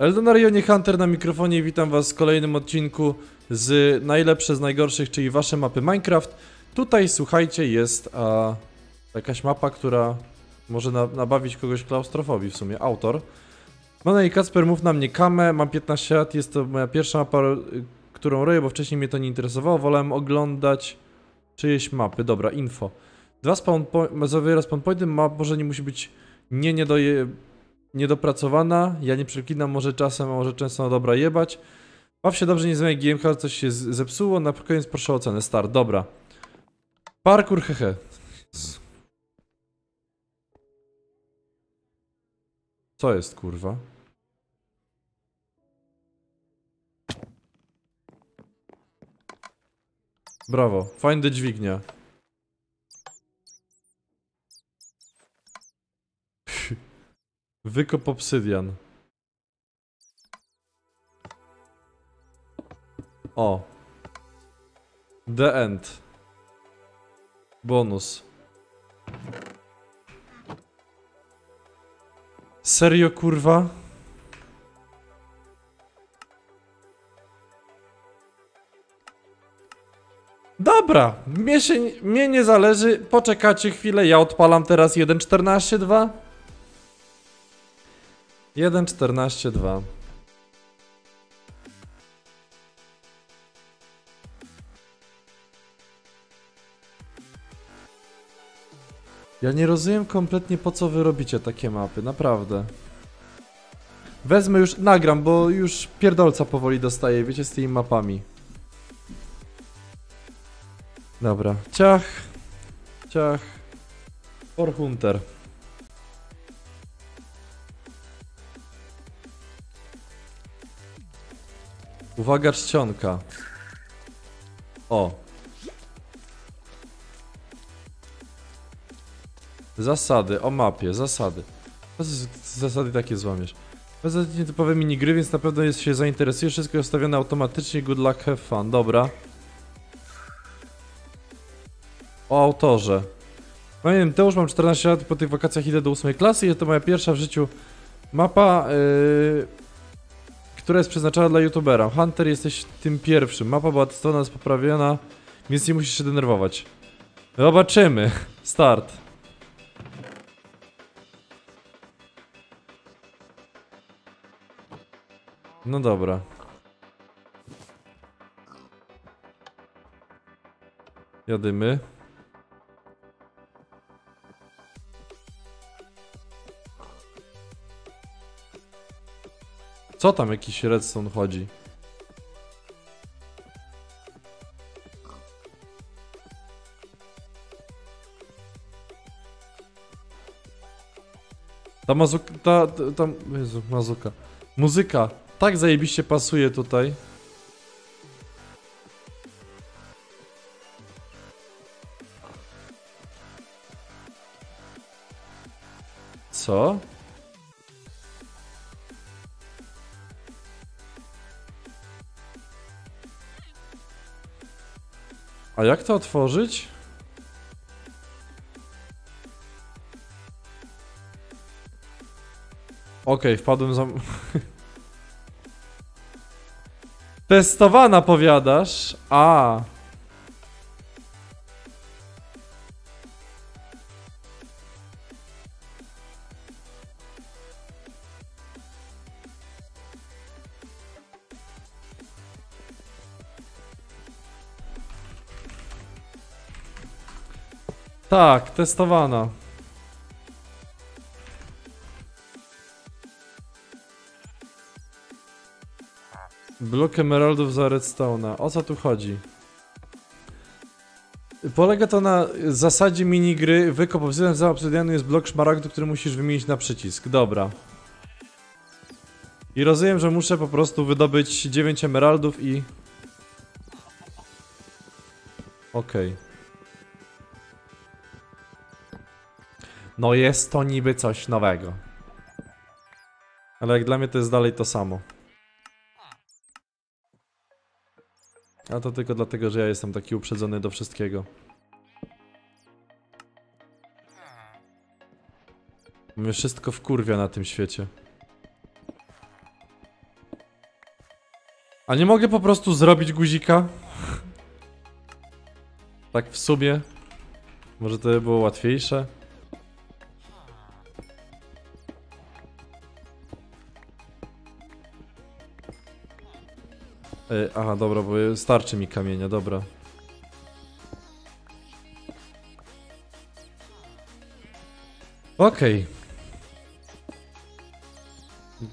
Eldonarionie Hunter na mikrofonie, witam was w kolejnym odcinku z najlepsze z najgorszych, czyli wasze mapy Minecraft. Tutaj, słuchajcie, jest a, jakaś mapa, która może na, nabawić kogoś klaustrofobii w sumie, autor. Mam na jej Kacper, mów na mnie kamę, mam 15 lat, jest to moja pierwsza mapa, y, którą robię, bo wcześniej mnie to nie interesowało, wolałem oglądać czyjeś mapy. Dobra, info. Dwa spawn point, zawiera spawn pointy, mapa może nie musi być nie, nie doje, niedopracowana, ja nie przeklinam może czasem, a może często, no dobra, jebać. Baw się dobrze, nie zmienia GMK, coś się zepsuło, na koniec proszę o ocenę, start, dobra. Parkour, hehe. Co jest, kurwa? Brawo, fajna dźwignia. Wykop obsydian. O. The End. Bonus. Serio, kurwa? Dobra, mnie, się, mnie nie zależy, poczekacie chwilę, ja odpalam teraz 1.14.2 1.14.2 Ja nie rozumiem kompletnie po co wy robicie takie mapy, naprawdę. Wezmę już, nagram, bo już pierdolca powoli dostaję, wiecie, z tymi mapami. Dobra, ciach, ciach, for Uwaga, czcionka. O. Zasady, o mapie, zasady. Zasady takie złamiesz. Bez nietypowe minigry, więc na pewno jest się zainteresujesz. Wszystko jest ustawione automatycznie. Good luck, have fun. Dobra. O autorze. No nie wiem, Teusz mam 14 lat po tych wakacjach idę do 8 klasy i to moja pierwsza w życiu mapa, yy, która jest przeznaczona dla youtubera. Hunter jesteś tym pierwszym. Mapa testowana, jest poprawiona, więc nie musisz się denerwować. Zobaczymy. Start. No dobra. Jadymy. Co tam jakiś redstone chodzi? Ta mazuka, ta, ta, Jezu, mazuka. Muzyka tak zajebiście pasuje tutaj. Co? A jak to otworzyć? Okej, wpadłem za... Testowana powiadasz? A. Tak, testowana. Blok emeraldów za redstone'a. O co tu chodzi? Polega to na zasadzie minigry wykop obsydian za obsydianu jest blok szmaragdu, który musisz wymienić na przycisk. Dobra. I rozumiem, że muszę po prostu wydobyć 9 emeraldów i... Okej. No jest to niby coś nowego. Ale jak dla mnie to jest dalej to samo. A to tylko dlatego, że ja jestem taki uprzedzony do wszystkiego. Mnie wszystko wkurwia na tym świecie. A nie mogę po prostu zrobić guzika? Tak w sumie. Może to by było łatwiejsze? Ej, aha, dobra, bo starczy mi kamienia, dobra. Okej.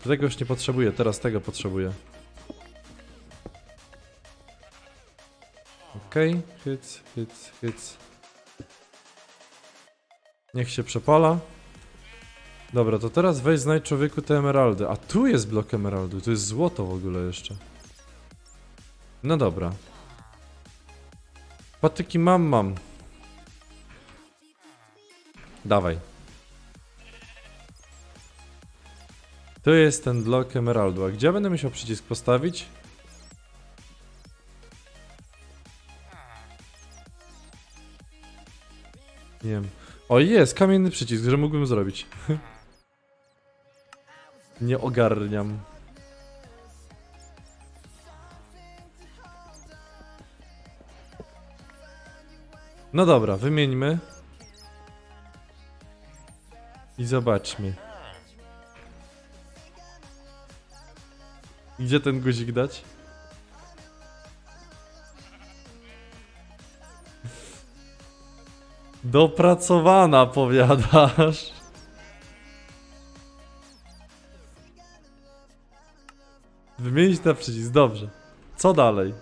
Tego już nie potrzebuję, teraz tego potrzebuję. Okej, hyc, hyc, hyc. Niech się przepala. Dobra, to teraz weź znajdź człowieku te emeraldy. A tu jest blok emeraldu, tu jest złoto w ogóle jeszcze. No dobra. Patyki mam, mam. Dawaj. Tu jest ten blok emeraldu. A gdzie będę musiał przycisk postawić? Nie wiem. O jest, kamienny przycisk, że mógłbym zrobić. Nie ogarniam. No dobra, wymieńmy. I zobaczmy. Gdzie ten guzik dać? Dopracowana, powiadasz. Wymienić na przycisk, dobrze. Co dalej?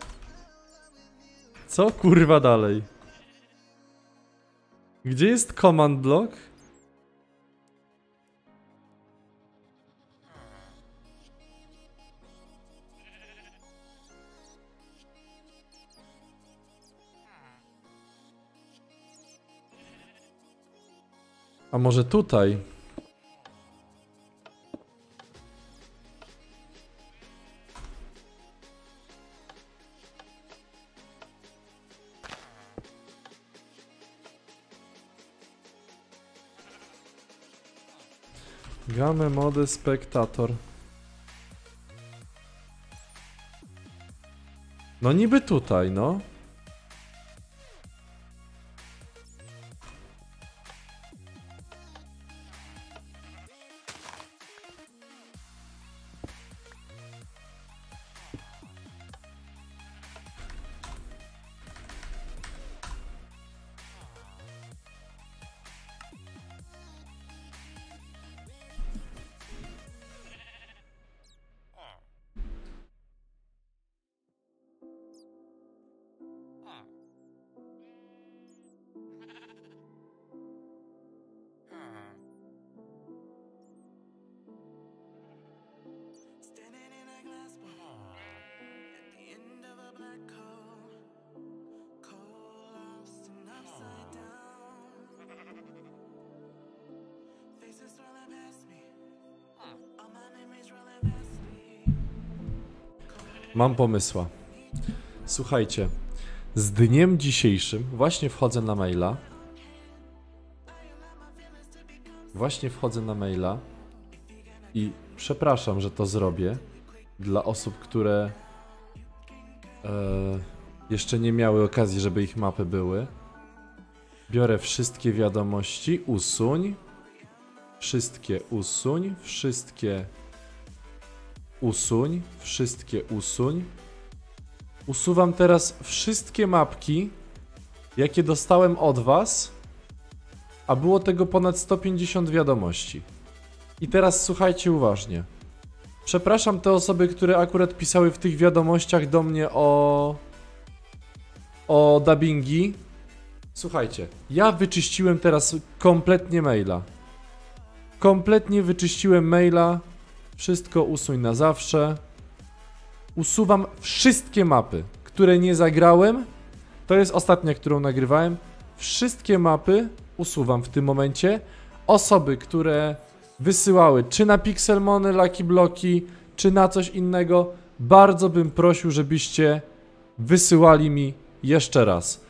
Co kurwa dalej? Gdzie jest command block? A może tutaj? Game mody spektator. No niby tutaj, no. Mam pomysła. Słuchajcie, z dniem dzisiejszym właśnie wchodzę na maila. Właśnie wchodzę na maila i przepraszam, że to zrobię dla osób, które e, jeszcze nie miały okazji, żeby ich mapy były. Biorę wszystkie wiadomości, usuń. Wszystkie usuń, wszystkie usuń, wszystkie usuń. Usuwam teraz wszystkie mapki, jakie dostałem od Was, a było tego ponad 150 wiadomości. I teraz słuchajcie uważnie. Przepraszam te osoby, które akurat pisały w tych wiadomościach do mnie o. o dubbingi. Słuchajcie, ja wyczyściłem teraz kompletnie maila. Kompletnie wyczyściłem maila. Wszystko usuń na zawsze. Usuwam wszystkie mapy, które nie zagrałem. To jest ostatnia, którą nagrywałem. Wszystkie mapy usuwam w tym momencie. Osoby, które wysyłały czy na Pixelmony, Lucky Bloki, czy na coś innego, bardzo bym prosił, żebyście wysyłali mi jeszcze raz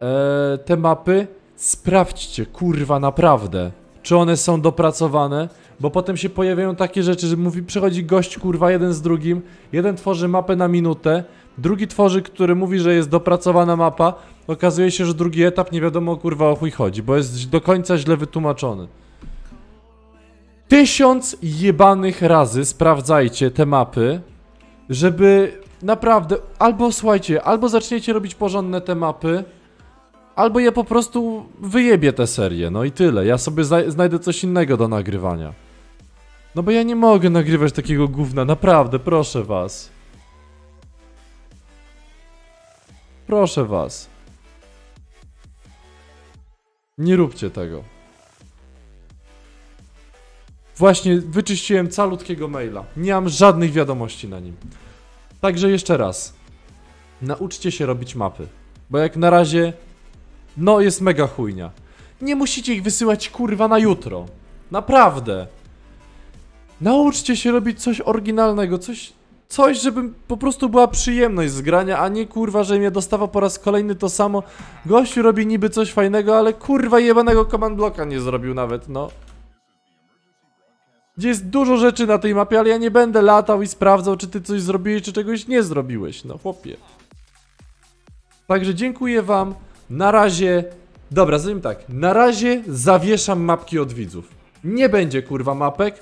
eee, te mapy. Sprawdźcie, kurwa, naprawdę. Czy one są dopracowane, bo potem się pojawiają takie rzeczy, że mówi, przychodzi gość kurwa jeden z drugim, jeden tworzy mapę na minutę, drugi tworzy, który mówi, że jest dopracowana mapa, okazuje się, że drugi etap nie wiadomo kurwa o chuj chodzi, bo jest do końca źle wytłumaczony. Tysiąc jebanych razy sprawdzajcie te mapy, żeby naprawdę, albo słuchajcie, albo zaczniecie robić porządne te mapy, albo ja po prostu wyjebię tę serię, no i tyle. Ja sobie zna- znajdę coś innego do nagrywania. No bo ja nie mogę nagrywać takiego gówna, naprawdę, proszę was. Proszę was. Nie róbcie tego. Właśnie wyczyściłem calutkiego maila. Nie mam żadnych wiadomości na nim. Także jeszcze raz. Nauczcie się robić mapy. Bo jak na razie, no jest mega chujnia. Nie musicie ich wysyłać kurwa na jutro. Naprawdę. Nauczcie się robić coś oryginalnego, coś, coś, żeby po prostu była przyjemność z grania, a nie kurwa, że mnie dostawa po raz kolejny to samo. Gościu robi niby coś fajnego, ale kurwa jebanego command blocka nie zrobił nawet, no. Jest dużo rzeczy na tej mapie, ale ja nie będę latał i sprawdzał, czy ty coś zrobiłeś, czy czegoś nie zrobiłeś, no chłopie. Także dziękuję wam. Na razie. Dobra, zanim tak. Na razie zawieszam mapki od widzów. Nie będzie kurwa mapek.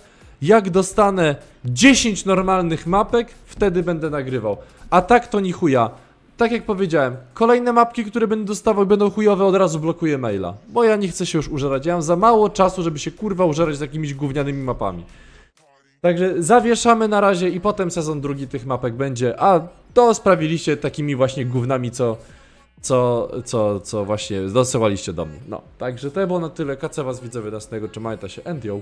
Jak dostanę 10 normalnych mapek, wtedy będę nagrywał. A tak to ni chuja. Tak jak powiedziałem, kolejne mapki, które będę dostawał będą chujowe, od razu blokuję maila. Bo ja nie chcę się już użerać. Ja mam za mało czasu, żeby się kurwa użerać z jakimiś gównianymi mapami. Także zawieszamy na razie i potem sezon drugi tych mapek będzie, a to sprawiliście takimi właśnie gównami, co, co, co, co właśnie dosyłaliście do mnie. No, także to było na tyle. Kaca was widzowie, następnego, trzymajcie się, and yo.